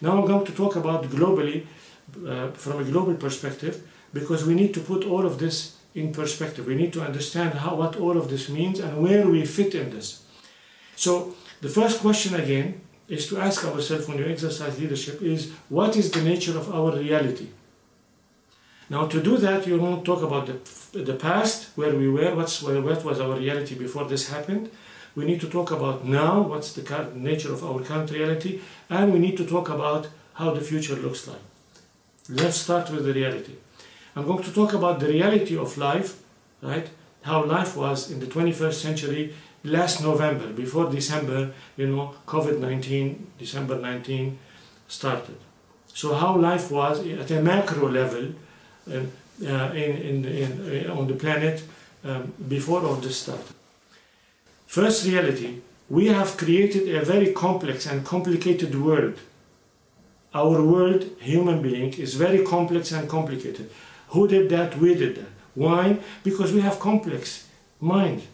Now I'm going to talk about globally, uh, from a global perspective, because we need to put all of this in perspective. We need to understand how, what all of this means and where we fit in this. So the first question again is to ask ourselves when you exercise leadership is what is the nature of our reality? Now to do that you won't talk about the, the past, where we were, what's, what was our reality before this happened. We need to talk about now, what's the nature of our current reality, and we need to talk about how the future looks like. Let's start with the reality. I'm going to talk about the reality of life, right? How life was in the 21st century last November, before December, you know, COVID-19, December 19 started. So how life was at a macro level um, uh, in, in, in, uh, on the planet um, before all this started. First reality, we have created a very complex and complicated world. Our world, human being, is very complex and complicated. Who did that? We did that. Why? Because we have complex mind.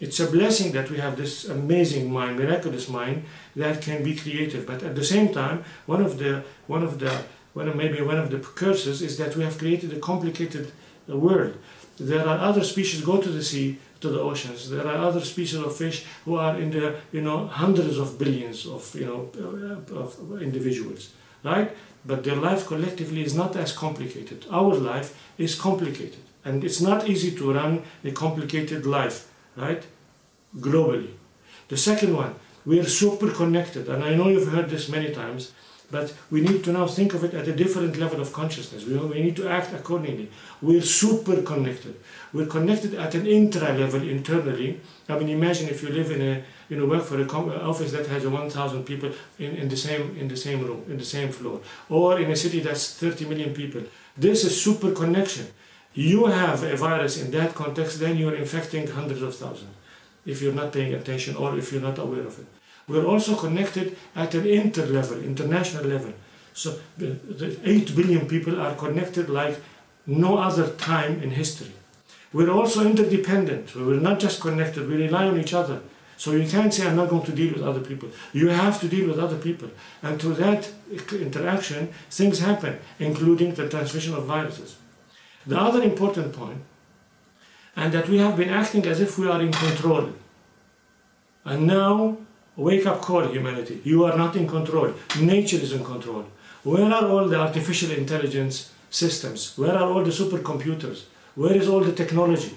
It's a blessing that we have this amazing mind, miraculous mind that can be creative. But at the same time, one of the one of the one of maybe one of the curses is that we have created a complicated world. There are other species go to the sea, to the oceans. There are other species of fish who are in the you know hundreds of billions of you know uh, of individuals, right? But their life collectively is not as complicated. Our life is complicated, and it's not easy to run a complicated life right? Globally. The second one, we are super connected, and I know you've heard this many times, but we need to now think of it at a different level of consciousness. We, we need to act accordingly. We're super connected. We're connected at an intra level internally. I mean, imagine if you live in a, you know, work for an office that has 1,000 people in, in, the same, in the same room, in the same floor, or in a city that's 30 million people. This is super connection you have a virus in that context, then you're infecting hundreds of thousands if you're not paying attention or if you're not aware of it. We're also connected at an inter-level, international level. So the 8 billion people are connected like no other time in history. We're also interdependent. We're not just connected, we rely on each other. So you can't say, I'm not going to deal with other people. You have to deal with other people. And through that interaction, things happen, including the transmission of viruses. The other important point, and that we have been acting as if we are in control. And now, wake up call humanity. You are not in control. Nature is in control. Where are all the artificial intelligence systems? Where are all the supercomputers? Where is all the technology?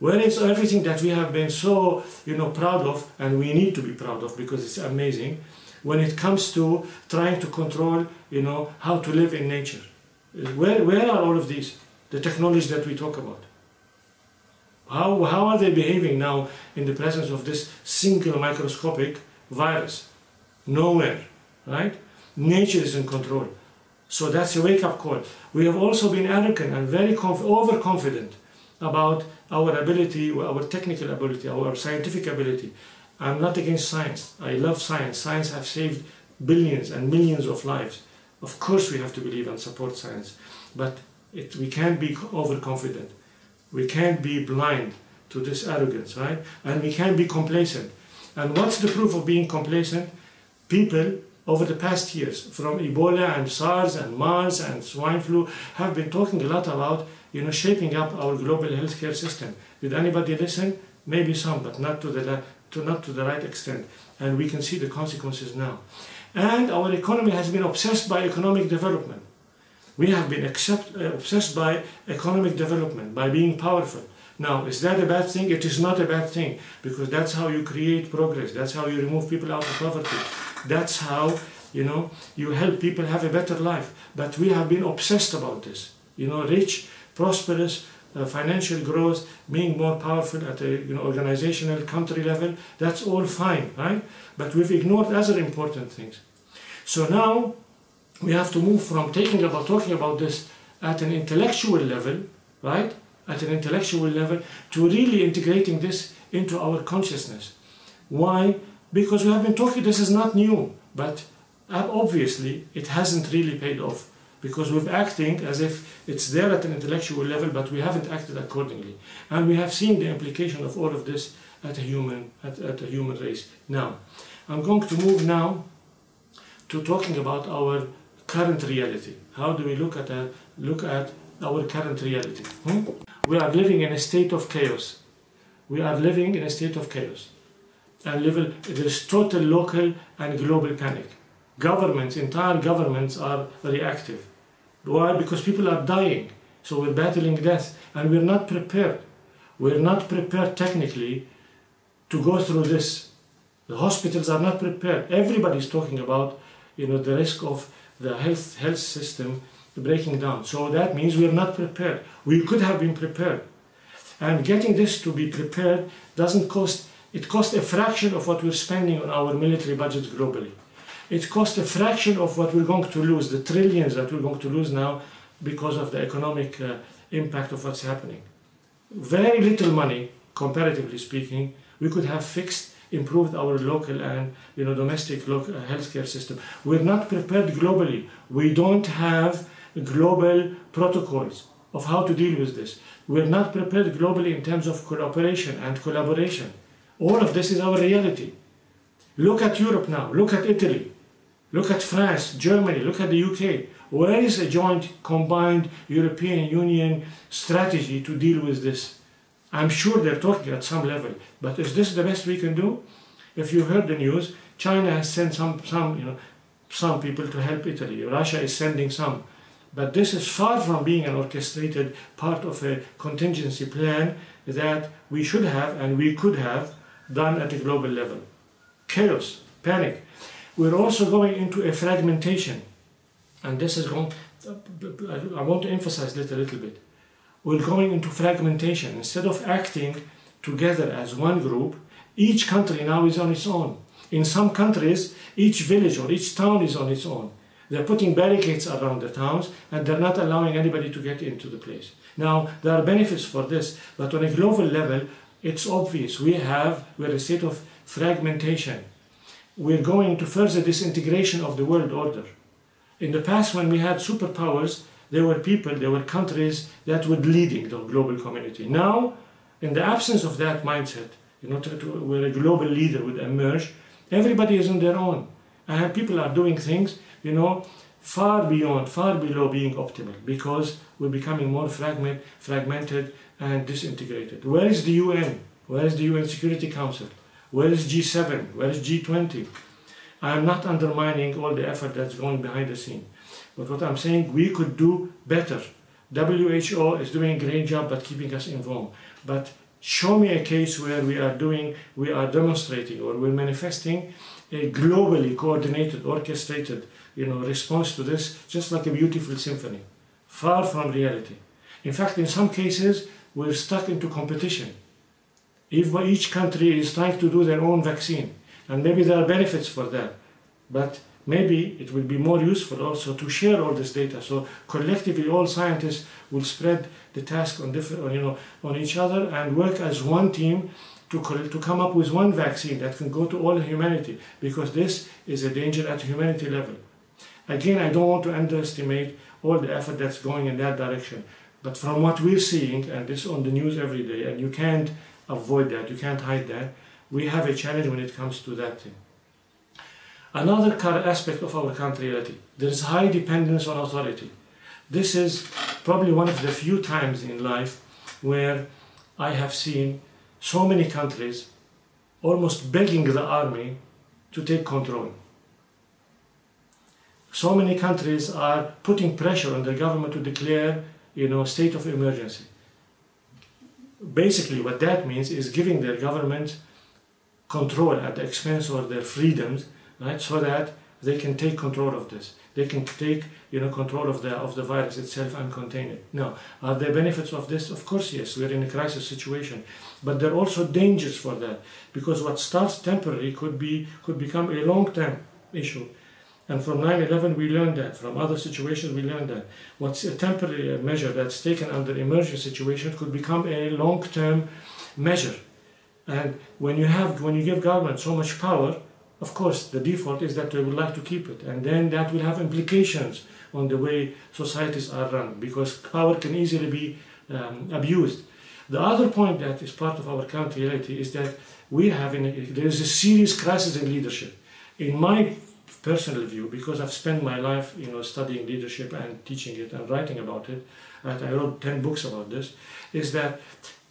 Where is everything that we have been so, you know, proud of, and we need to be proud of because it's amazing, when it comes to trying to control, you know, how to live in nature? Where, where are all of these? The technologies that we talk about. How, how are they behaving now in the presence of this single microscopic virus? Nowhere, right? Nature is in control. So that's a wake-up call. We have also been arrogant and very overconfident about our ability, our technical ability, our scientific ability. I'm not against science. I love science. Science has saved billions and millions of lives. Of course we have to believe and support science, but it, we can't be overconfident. We can't be blind to this arrogance, right? And we can't be complacent. And what's the proof of being complacent? People over the past years, from Ebola and SARS and MERS and swine flu, have been talking a lot about, you know, shaping up our global healthcare system. Did anybody listen? Maybe some, but not to the, to, not to the right extent. And we can see the consequences now. And our economy has been obsessed by economic development. We have been accept, uh, obsessed by economic development, by being powerful. Now, is that a bad thing? It is not a bad thing, because that's how you create progress. That's how you remove people out of poverty. That's how, you know, you help people have a better life. But we have been obsessed about this. You know, rich, prosperous, uh, financial growth, being more powerful at a you know, organizational country level, that's all fine, right? But we've ignored other important things. So now we have to move from taking about talking about this at an intellectual level, right? At an intellectual level to really integrating this into our consciousness. Why? Because we have been talking, this is not new, but obviously it hasn't really paid off because we're acting as if it's there at an intellectual level, but we haven't acted accordingly. And we have seen the implication of all of this at a human, at, at a human race. Now, I'm going to move now to talking about our current reality. How do we look at a, look at our current reality? Hmm? We are living in a state of chaos. We are living in a state of chaos. And level, there is total local and global panic. Governments, entire governments are reactive. Why? Because people are dying. So we're battling death and we're not prepared. We're not prepared technically to go through this. The hospitals are not prepared. Everybody is talking about you know, the risk of the health, health system breaking down. So that means we're not prepared. We could have been prepared. And getting this to be prepared doesn't cost, it costs a fraction of what we're spending on our military budget globally. It costs a fraction of what we're going to lose, the trillions that we're going to lose now because of the economic uh, impact of what's happening. Very little money, comparatively speaking, we could have fixed, improved our local and you know domestic local uh, healthcare system. We're not prepared globally. We don't have global protocols of how to deal with this. We're not prepared globally in terms of cooperation and collaboration. All of this is our reality. Look at Europe now. Look at Italy. Look at France, Germany. Look at the UK. Where is a joint combined European Union strategy to deal with this? I'm sure they're talking at some level, but is this the best we can do? If you heard the news, China has sent some, some, you know, some people to help Italy. Russia is sending some. But this is far from being an orchestrated part of a contingency plan that we should have and we could have done at a global level. Chaos, panic. We're also going into a fragmentation. And this is going, I want to emphasize this a little bit. We're going into fragmentation. Instead of acting together as one group, each country now is on its own. In some countries, each village or each town is on its own. They're putting barricades around the towns and they're not allowing anybody to get into the place. Now, there are benefits for this, but on a global level, it's obvious. We have, we're a state of fragmentation. We're going to further disintegration of the world order. In the past, when we had superpowers, there were people, there were countries that were leading the global community. Now, in the absence of that mindset, you know, where a global leader would emerge, everybody is on their own. And people are doing things, you know, far beyond, far below being optimal because we're becoming more fragment, fragmented and disintegrated. Where is the UN? Where is the UN Security Council? Where is G7? Where is G20? I am not undermining all the effort that's going behind the scene. But what I'm saying, we could do better. WHO is doing a great job but keeping us informed. But show me a case where we are doing, we are demonstrating or we're manifesting a globally coordinated, orchestrated, you know, response to this, just like a beautiful symphony. Far from reality. In fact, in some cases, we're stuck into competition. If each country is trying to do their own vaccine, and maybe there are benefits for that, but maybe it will be more useful also to share all this data. So collectively, all scientists will spread the task on different, you know, on each other and work as one team to, to come up with one vaccine that can go to all humanity because this is a danger at humanity level. Again, I don't want to underestimate all the effort that's going in that direction. But from what we're seeing, and this on the news every day, and you can't avoid that, you can't hide that, we have a challenge when it comes to that thing. Another aspect of our country reality, there is high dependence on authority. This is probably one of the few times in life where I have seen so many countries almost begging the army to take control. So many countries are putting pressure on the government to declare, you know, state of emergency. Basically, what that means is giving their government control at the expense of their freedoms right? So that they can take control of this. They can take you know control of the of the virus itself and contain it. Now, are there benefits of this? Of course, yes. We're in a crisis situation, but there are also dangers for that because what starts temporary could be could become a long-term issue. And from 9-11 we learned that. From other situations we learned that. What's a temporary uh, measure that's taken under emergency situation could become a long-term measure. And when you have when you give government so much power, of course, the default is that they would like to keep it, and then that will have implications on the way societies are run because power can easily be um, abused. The other point that is part of our country reality is that we have in there is a serious crisis in leadership. In my personal view, because I've spent my life, you know, studying leadership and teaching it and writing about it, and I wrote 10 books about this, is that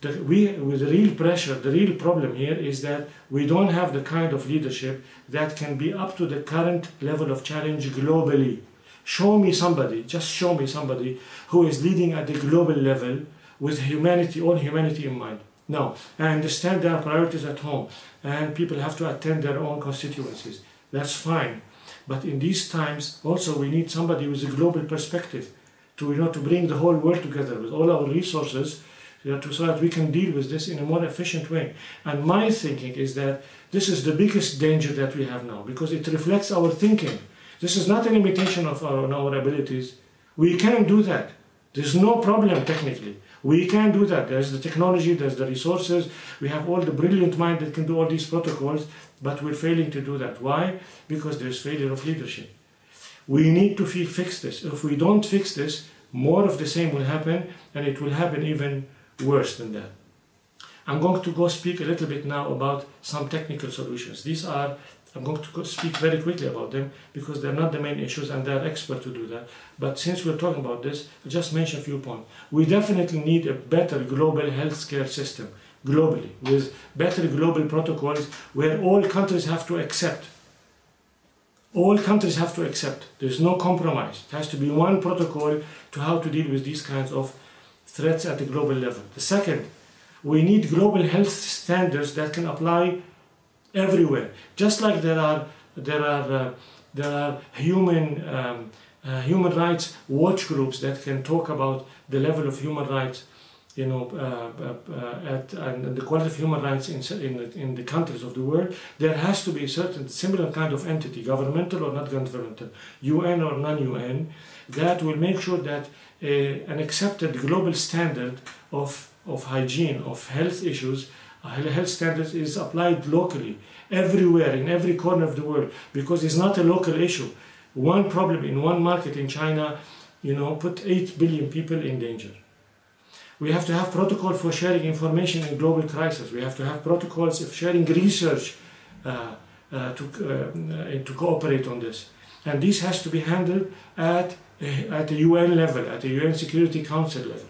the, we, with the real pressure, the real problem here is that we don't have the kind of leadership that can be up to the current level of challenge globally. Show me somebody, just show me somebody who is leading at the global level with humanity, all humanity in mind. No, I understand there are priorities at home and people have to attend their own constituencies. That's fine. But in these times, also we need somebody with a global perspective to, you know, to bring the whole world together with all our resources you know, to, so that we can deal with this in a more efficient way. And my thinking is that this is the biggest danger that we have now because it reflects our thinking. This is not an imitation of our, our abilities. We can do that. There's no problem technically. We can do that. There's the technology, there's the resources. We have all the brilliant mind that can do all these protocols, but we're failing to do that. Why? Because there's failure of leadership. We need to fix this. If we don't fix this, more of the same will happen, and it will happen even worse than that. I'm going to go speak a little bit now about some technical solutions. These are I'm going to speak very quickly about them because they're not the main issues and they're expert to do that. But since we're talking about this, I'll just mention a few points. We definitely need a better global healthcare system globally with better global protocols where all countries have to accept. All countries have to accept. There's no compromise. It has to be one protocol to how to deal with these kinds of threats at the global level. The second, we need global health standards that can apply everywhere. Just like there are there are uh, there are human um, uh, human rights watch groups that can talk about the level of human rights, you know, uh, uh at and the quality of human rights in in the, in the countries of the world. There has to be a certain similar kind of entity, governmental or not governmental, UN or non-UN, that will make sure that uh, an accepted global standard of of hygiene of health issues health standards is applied locally, everywhere, in every corner of the world, because it's not a local issue. One problem in one market in China, you know, put 8 billion people in danger. We have to have protocol for sharing information in global crisis. We have to have protocols of sharing research uh, uh, to, uh, to cooperate on this. And this has to be handled at, at the UN level, at the UN Security Council level.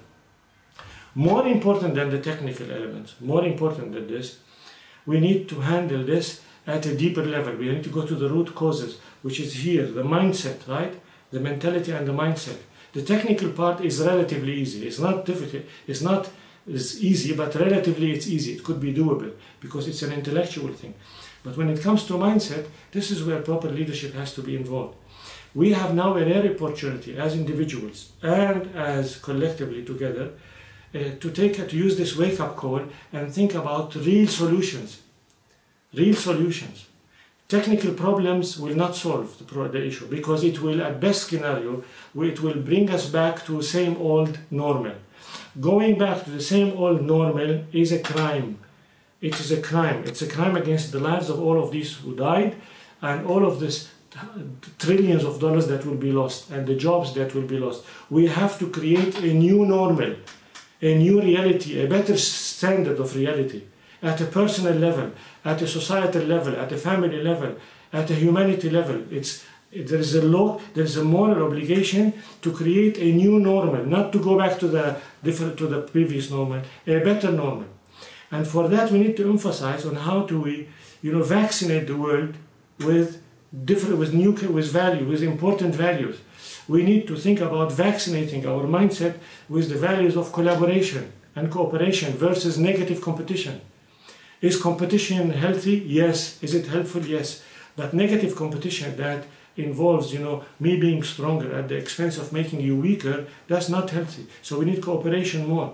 More important than the technical elements, more important than this, we need to handle this at a deeper level. We need to go to the root causes, which is here, the mindset, right? The mentality and the mindset. The technical part is relatively easy. It's not difficult. It's not it's easy, but relatively it's easy. It could be doable because it's an intellectual thing. But when it comes to mindset, this is where proper leadership has to be involved. We have now a rare opportunity as individuals and as collectively together uh, to take to use this wake up call and think about real solutions. Real solutions. Technical problems will not solve the, the issue because it will, at best scenario, it will bring us back to same old normal. Going back to the same old normal is a crime. It is a crime. It's a crime against the lives of all of these who died and all of this trillions of dollars that will be lost and the jobs that will be lost. We have to create a new normal a new reality, a better standard of reality at a personal level, at a societal level, at a family level, at a humanity level. It's there is a law, there is a moral obligation to create a new normal, not to go back to the different to the previous normal, a better normal. And for that we need to emphasize on how do we, you know, vaccinate the world with different with new with value, with important values we need to think about vaccinating our mindset with the values of collaboration and cooperation versus negative competition. Is competition healthy? Yes. Is it helpful? Yes. But negative competition that involves, you know, me being stronger at the expense of making you weaker, that's not healthy. So we need cooperation more.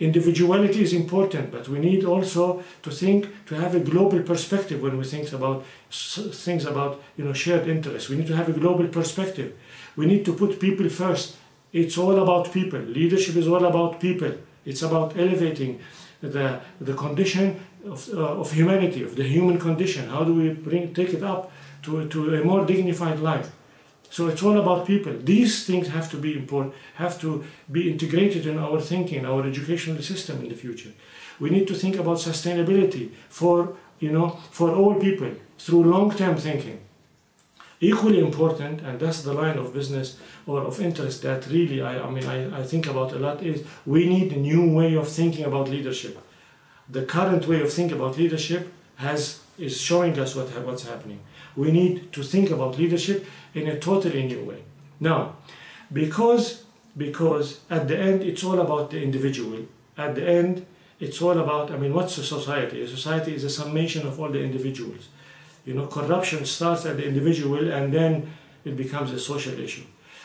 Individuality is important, but we need also to think, to have a global perspective when we think about things about, you know, shared interests. We need to have a global perspective. We need to put people first. It's all about people. Leadership is all about people. It's about elevating the, the condition of, uh, of humanity, of the human condition. How do we bring, take it up to, to a more dignified life? So it's all about people. These things have to be important, have to be integrated in our thinking, our educational system in the future. We need to think about sustainability for, you know, for all people through long-term thinking. Equally important, and that's the line of business or of interest that really I, I mean I, I think about a lot is we need a new way of thinking about leadership. The current way of thinking about leadership has is showing us what what's happening. We need to think about leadership in a totally new way. Now, because because at the end it's all about the individual. At the end, it's all about I mean, what's a society? A society is a summation of all the individuals. You know, corruption starts at the individual and then it becomes a social issue.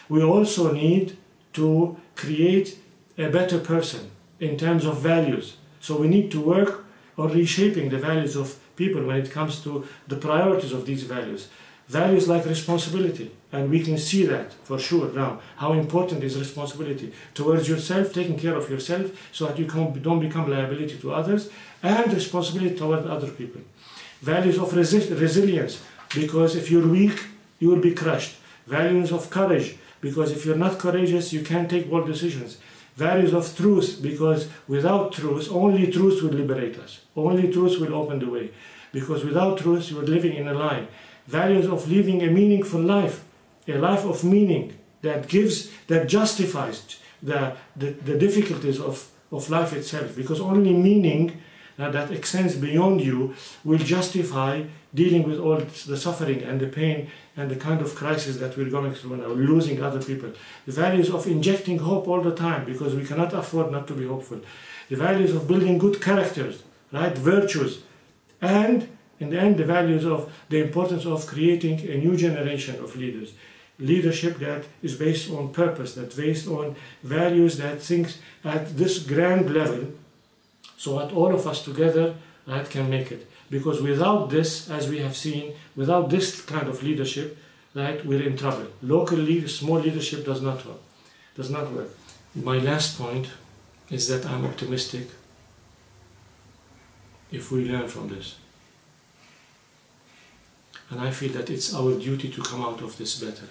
We also need to create a better person in terms of values. So we need to work on reshaping the values of people when it comes to the priorities of these values. Values like responsibility, and we can see that for sure now, how important is responsibility towards yourself, taking care of yourself so that you don't become liability to others, and responsibility toward other people values of resi resilience, because if you're weak, you will be crushed. Values of courage, because if you're not courageous, you can't take bold decisions. Values of truth, because without truth, only truth will liberate us. Only truth will open the way. Because without truth, you are living in a lie. Values of living a meaningful life, a life of meaning that gives, that justifies the, the, the difficulties of, of life itself. Because only meaning uh, that extends beyond you will justify dealing with all the suffering and the pain and the kind of crisis that we're going through now, losing other people. The values of injecting hope all the time because we cannot afford not to be hopeful. The values of building good characters, right, virtues, and in the end, the values of the importance of creating a new generation of leaders. Leadership that is based on purpose, that's based on values that thinks at this grand level so that all of us together right, can make it. Because without this, as we have seen, without this kind of leadership, right, we're in trouble. Local small leadership does not work. Does not work. My last point is that I'm optimistic if we learn from this. And I feel that it's our duty to come out of this better.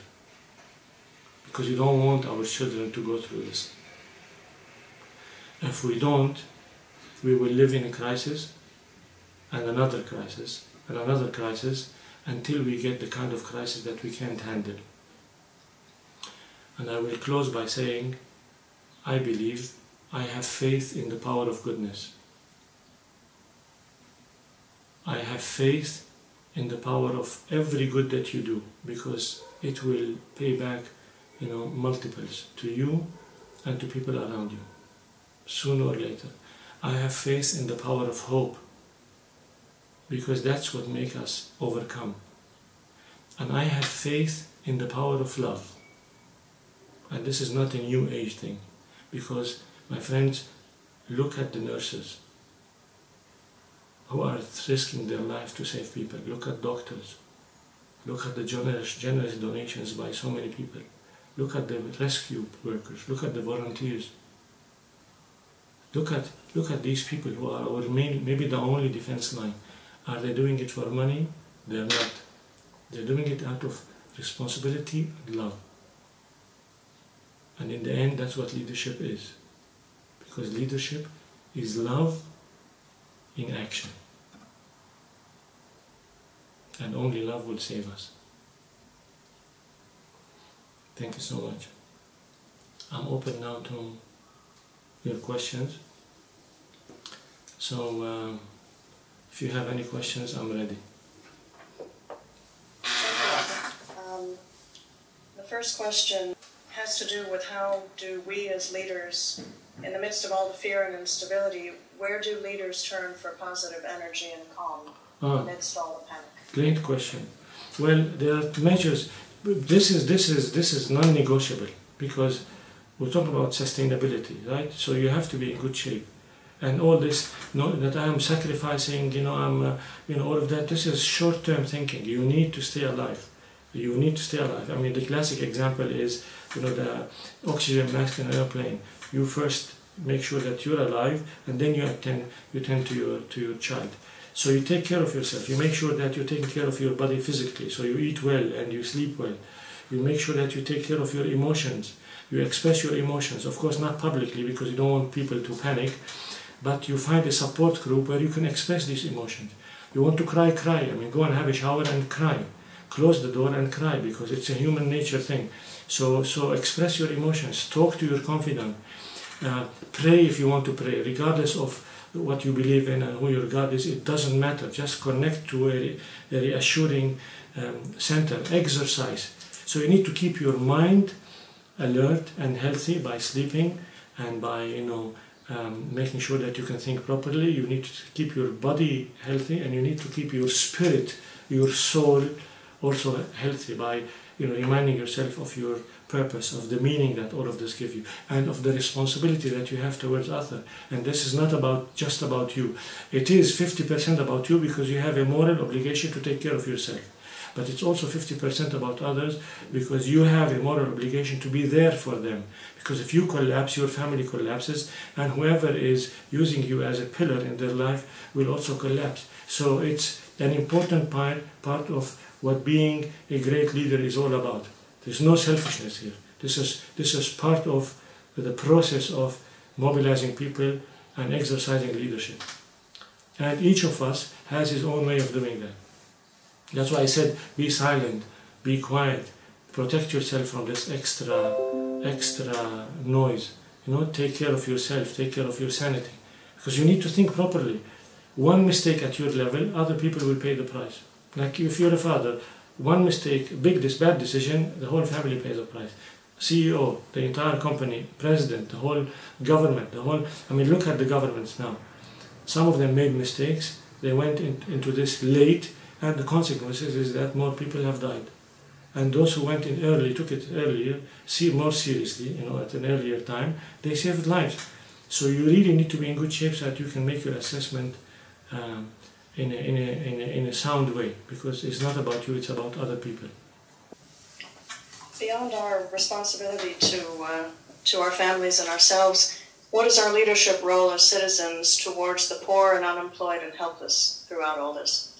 Because we don't want our children to go through this. If we don't, we will live in a crisis and another crisis and another crisis until we get the kind of crisis that we can't handle. And I will close by saying, I believe, I have faith in the power of goodness. I have faith in the power of every good that you do because it will pay back, you know, multiples to you and to people around you, sooner or later. I have faith in the power of hope because that's what makes us overcome. And I have faith in the power of love. And this is not a new age thing because, my friends, look at the nurses who are risking their life to save people. Look at doctors. Look at the generous, generous donations by so many people. Look at the rescue workers. Look at the volunteers. Look at look at these people who are our main, maybe the only defense line. Are they doing it for money? They're not. They're doing it out of responsibility and love. And in the end, that's what leadership is. Because leadership is love in action. And only love will save us. Thank you so much. I'm open now to your questions. So um, if you have any questions, I'm ready. Um, the first question has to do with how do we as leaders, in the midst of all the fear and instability, where do leaders turn for positive energy and calm ah, amidst all the panic? Great question. Well, there are measures. This is this is this is non-negotiable because we're talking about sustainability, right? So you have to be in good shape. And all this, you know, that I'm sacrificing, you know, I'm, uh, you know, all of that, this is short-term thinking. You need to stay alive. You need to stay alive. I mean, the classic example is, you know, the oxygen mask in an airplane. You first make sure that you're alive, and then you attend, you tend to your, to your child. So you take care of yourself. You make sure that you're taking care of your body physically. So you eat well and you sleep well. You make sure that you take care of your emotions you express your emotions, of course not publicly because you don't want people to panic, but you find a support group where you can express these emotions. You want to cry, cry. I mean, go and have a shower and cry. close the door and cry because it's a human nature thing. So, so express your emotions, talk to your confidant, uh, pray if you want to pray, regardless of what you believe in and who your God is, it doesn't matter. Just connect to a, a reassuring um, center, exercise. So you need to keep your mind alert and healthy by sleeping and by, you know, um, making sure that you can think properly. You need to keep your body healthy and you need to keep your spirit, your soul also healthy by you know reminding yourself of your purpose, of the meaning that all of this give you, and of the responsibility that you have towards others. And this is not about just about you. It is 50% about you because you have a moral obligation to take care of yourself. But it's also 50% about others because you have a moral obligation to be there for them. Because if you collapse, your family collapses, and whoever is using you as a pillar in their life will also collapse. So it's an important part, part of what being a great leader is all about. There's no selfishness here. This is, this is part of the process of mobilizing people and exercising leadership. And each of us has his own way of doing that. That's why I said be silent, be quiet, protect yourself from this extra, extra noise. You know, take care of yourself, take care of your sanity. Because you need to think properly. One mistake at your level, other people will pay the price. Like if you're a father, one mistake, big this bad decision, the whole family pays the price. CEO, the entire company, president, the whole government, the whole. I mean, look at the governments now. Some of them made mistakes. They went in, into this late, and the consequences is that more people have died. And those who went in early, took it earlier, see more seriously, you know, at an earlier time, they saved lives. So you really need to be in good shape so that you can make your assessment um, in a, in, a, in, a, in a sound way because it's not about you, it's about other people. Beyond our responsibility to, uh, to our families and ourselves, what is our leadership role as citizens towards the poor and unemployed and helpless throughout all this?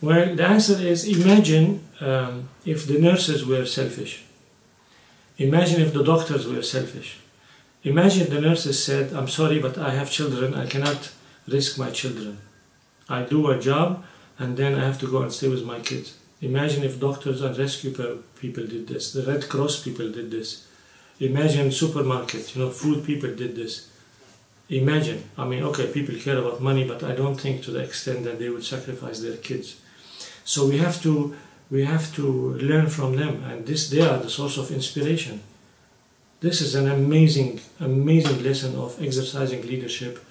Well, the answer is imagine um, if the nurses were selfish. Imagine if the doctors were selfish. Imagine the nurses said, I'm sorry, but I have children, I cannot risk my children. I do a job and then I have to go and stay with my kids. Imagine if doctors and rescue people did this. The Red Cross people did this. Imagine supermarkets, you know, food people did this. Imagine, I mean, okay, people care about money, but I don't think to the extent that they would sacrifice their kids. So we have to, we have to learn from them, and this, they are the source of inspiration. This is an amazing, amazing lesson of exercising leadership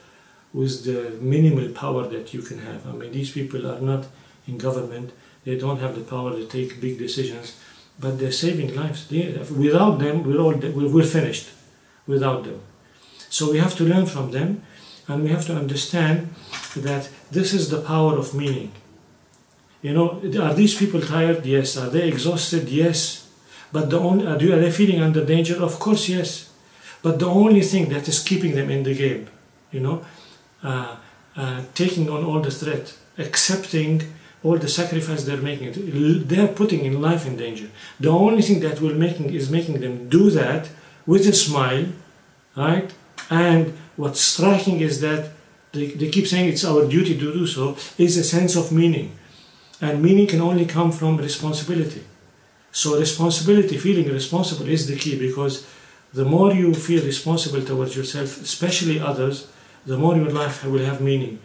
with the minimal power that you can have. I mean, these people are not in government, they don't have the power to take big decisions, but they're saving lives. They, without them, we're, all, we're finished without them. So we have to learn from them, and we have to understand that this is the power of meaning. You know, are these people tired? Yes. Are they exhausted? Yes. But the only, are they feeling under danger? Of course, yes. But the only thing that is keeping them in the game, you know, uh, uh, taking on all the threat, accepting all the sacrifice they're making, they're putting in life in danger. The only thing that will making is making them do that with a smile, right? And what's striking is that they, they keep saying it's our duty to do so, is a sense of meaning. And meaning can only come from responsibility. So responsibility, feeling responsible is the key because the more you feel responsible towards yourself, especially others, the more your life will have meaning.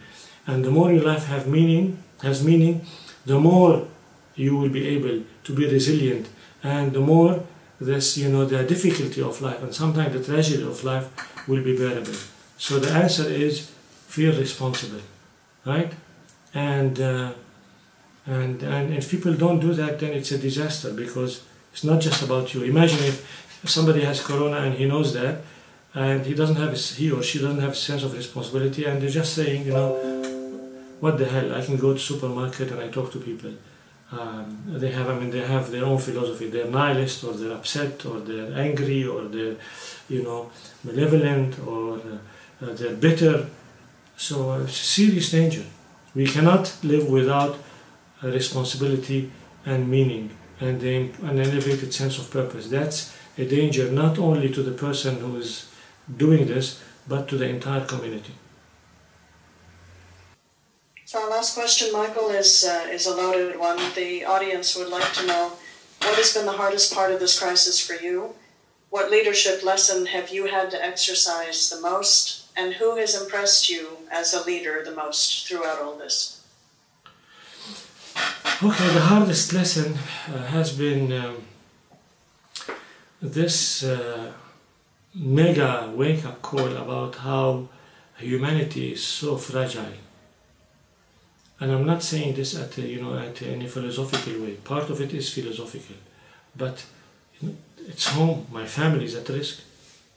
And the more your life have meaning, has meaning, the more you will be able to be resilient and the more this, you know, the difficulty of life and sometimes the tragedy of life will be bearable. So the answer is feel responsible, right? And, uh, and, and if people don't do that, then it's a disaster because it's not just about you. Imagine if somebody has corona and he knows that, and he doesn't have a, he or she doesn't have a sense of responsibility and they're just saying you know what the hell? I can go to supermarket and I talk to people. Um, they have I mean they have their own philosophy. They're nihilist or they're upset or they're angry or they're you know malevolent or uh, uh, they're bitter. So uh, serious danger. We cannot live without responsibility and meaning and an elevated sense of purpose that's a danger not only to the person who is doing this, but to the entire community. So our last question, Michael, is, uh, is a loaded one. The audience would like to know what has been the hardest part of this crisis for you? What leadership lesson have you had to exercise the most? And who has impressed you as a leader the most throughout all this? Okay, the hardest lesson uh, has been um, this uh, mega wake up call about how humanity is so fragile. And I'm not saying this at you know at any philosophical way. Part of it is philosophical, but it's home. My family is at risk.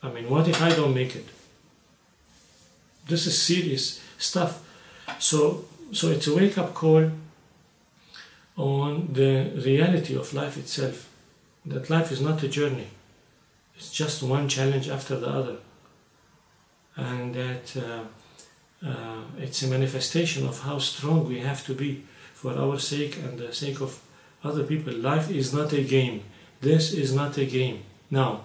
I mean, what if I don't make it? This is serious stuff. So, so it's a wake up call on the reality of life itself. That life is not a journey. It's just one challenge after the other. And that uh, uh, it's a manifestation of how strong we have to be for our sake and the sake of other people. Life is not a game. This is not a game. Now,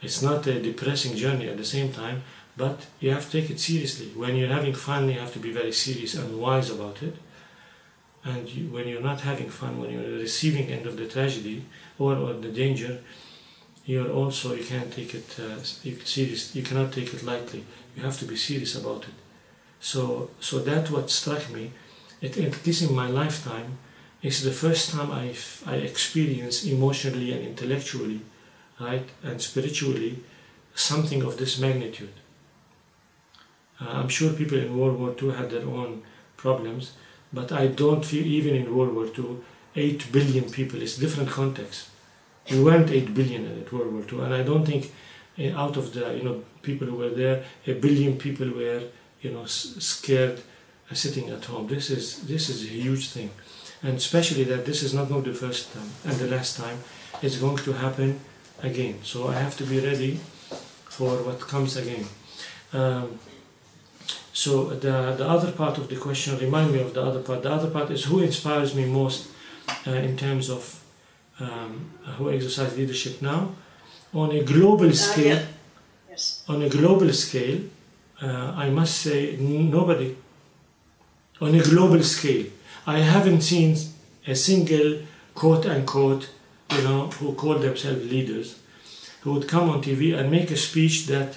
it's not a depressing journey at the same time, but you have to take it seriously. When you're having fun, you have to be very serious and wise about it. And you, when you're not having fun, when you're receiving end of the tragedy or, or the danger, you're also you can't take it uh, you serious. You cannot take it lightly. You have to be serious about it. So, so that what struck me. It, at least in my lifetime, is the first time I I experience emotionally and intellectually, right, and spiritually, something of this magnitude. Uh, I'm sure people in World War II had their own problems, but I don't feel even in World War II, 8 billion people, it's different context. We weren't 8 billion in World War II, and I don't think uh, out of the you know people who were there, a billion people were you know scared uh, sitting at home. This is this is a huge thing, and especially that this is not going to be the first time and the last time. It's going to happen again. So I have to be ready for what comes again. Um, so the, the other part of the question, remind me of the other part. The other part is who inspires me most uh, in terms of um, who exercise leadership now. On a global scale, Uh, yeah. Yes. on a global scale, uh, I must say nobody. On a global scale, I haven't seen a single quote unquote, you know, who call themselves leaders, who would come on TV and make a speech that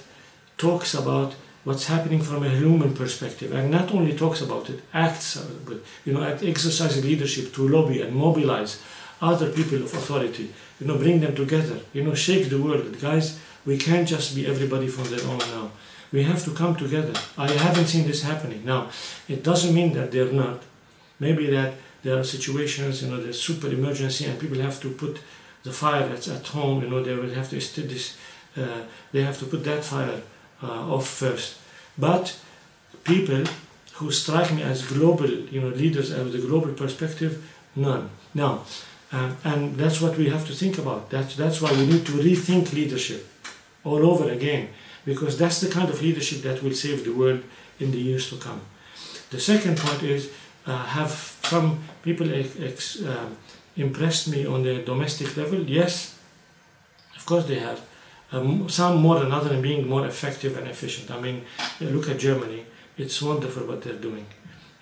talks about what's happening from a human perspective. And not only talks about it acts but you know exercises leadership to lobby and mobilize other people of authority you know bring them together you know shake the world. Guys we can't just be everybody for their own now. We have to come together. I haven't seen this happening. Now it doesn't mean that they're not. Maybe that there are situations you know there's super emergency and people have to put the fire that's at home you know they will have to this uh, they have to put that fire off first. But people who strike me as global, you know, leaders with a global perspective, none. Now, um, and that's what we have to think about. That's that's why we need to rethink leadership all over again, because that's the kind of leadership that will save the world in the years to come. The second point is uh, have some people ex, uh, impressed me on the domestic level. Yes, of course they have um, some more than others, being more effective and efficient. I mean, look at Germany; it's wonderful what they're doing.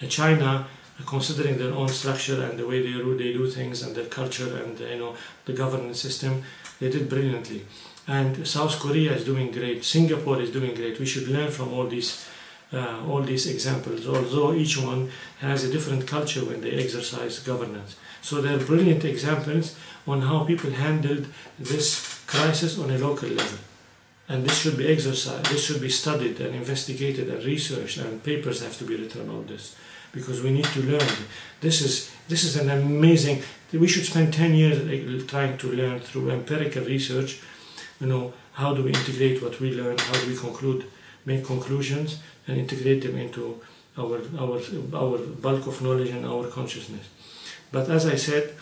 And China, considering their own structure and the way they do, they do things and their culture and you know the governance system, they did brilliantly. And South Korea is doing great. Singapore is doing great. We should learn from all these. Uh, all these examples, although each one has a different culture when they exercise governance. So they're brilliant examples on how people handled this crisis on a local level. And this should be exercised, this should be studied and investigated and researched, and papers have to be written about this because we need to learn. This is this is an amazing. We should spend ten years eh, trying to learn through empirical research. You know how do we integrate what we learn? How do we conclude, make conclusions, and integrate them into our our our bulk of knowledge and our consciousness. But as I said,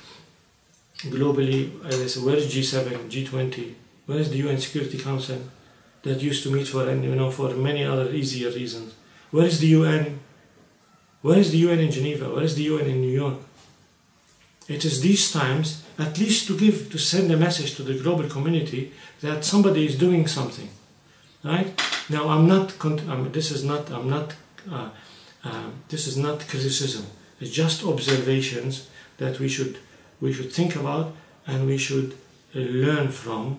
globally, as where is G7, G20, where is the UN Security Council that used to meet for you know for many other easier reasons? Where is the UN? Where is the UN in Geneva? Where is the UN in New York? It is these times, at least to give, to send a message to the global community that somebody is doing something, right? Now, I'm not. I'm, this is not. I'm not. Uh, uh, this is not criticism. It's just observations that we should we should think about and we should uh, learn from,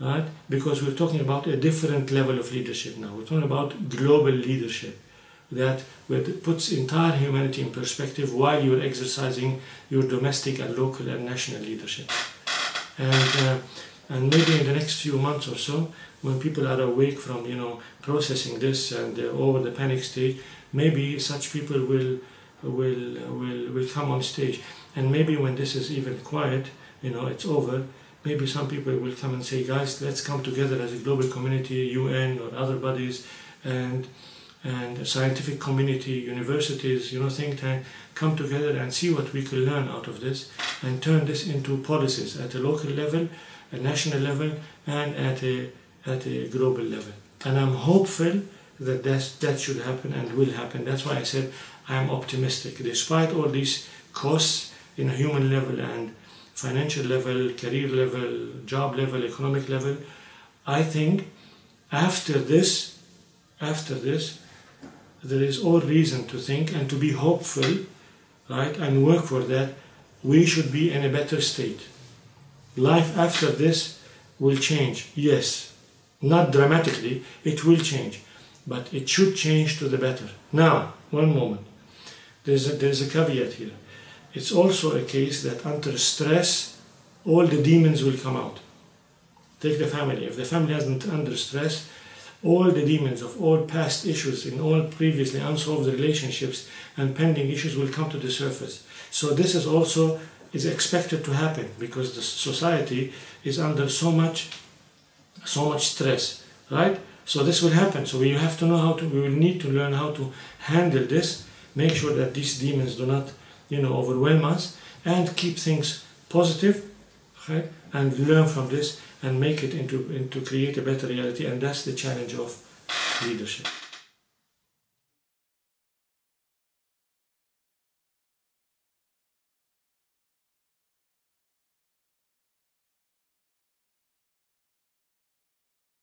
right? Because we're talking about a different level of leadership now. We're talking about global leadership that puts entire humanity in perspective while you're exercising your domestic and local and national leadership. And, uh, and maybe in the next few months or so, when people are awake from you know processing this and uh, over the panic stage, maybe such people will will will will come on stage, and maybe when this is even quiet, you know, it's over. Maybe some people will come and say, guys, let's come together as a global community, UN or other bodies, and and scientific community, universities, you know, think tank, come together and see what we can learn out of this and turn this into policies at a local level, a national level, and at a, at a global level. And I'm hopeful that that's, that should happen and will happen. That's why I said I'm optimistic. Despite all these costs in a human level and financial level, career level, job level, economic level, I think after this, after this, there is all reason to think and to be hopeful, right, and work for that, we should be in a better state. Life after this will change, yes. Not dramatically, it will change, but it should change to the better. Now, one moment. There's a, there's a caveat here. It's also a case that under stress, all the demons will come out. Take the family. If the family hasn't under stress, all the demons of all past issues in all previously unsolved relationships and pending issues will come to the surface. So this is also is expected to happen because the society is under so much so much stress, right? So this will happen. So we have to know how to we will need to learn how to handle this, make sure that these demons do not, you know, overwhelm us and keep things positive, right? And learn from this and make it into, into create a better reality and that's the challenge of leadership.